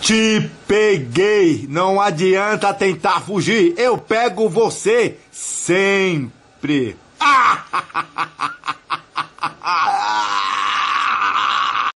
Te peguei! Não adianta tentar fugir, eu pego você sempre! Ah!